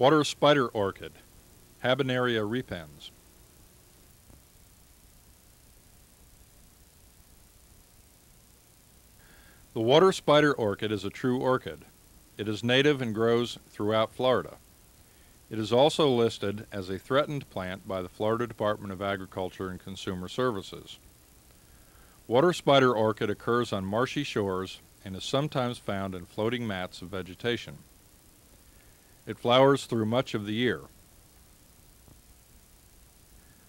Water spider orchid, Habenaria repens. The water spider orchid is a true orchid. It is native and grows throughout Florida. It is also listed as a threatened plant by the Florida Department of Agriculture and Consumer Services. Water spider orchid occurs on marshy shores and is sometimes found in floating mats of vegetation. It flowers through much of the year.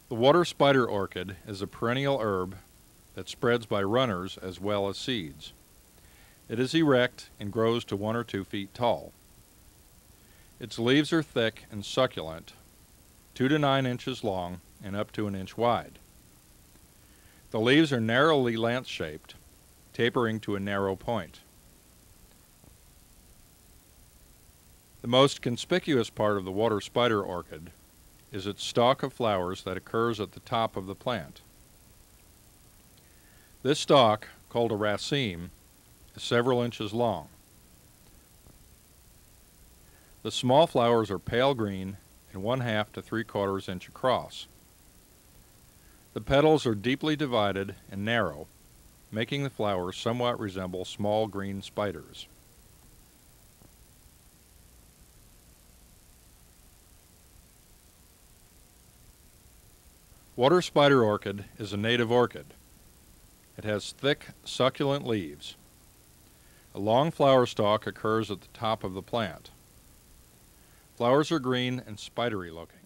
The water spider orchid is a perennial herb that spreads by runners as well as seeds. It is erect and grows to one or two feet tall. Its leaves are thick and succulent, two to nine inches long and up to an inch wide. The leaves are narrowly lance-shaped, tapering to a narrow point. The most conspicuous part of the water spider orchid is its stalk of flowers that occurs at the top of the plant. This stalk, called a raceme, is several inches long. The small flowers are pale green and one half to three quarters inch across. The petals are deeply divided and narrow, making the flowers somewhat resemble small green spiders. Water spider orchid is a native orchid. It has thick, succulent leaves. A long flower stalk occurs at the top of the plant. Flowers are green and spidery looking.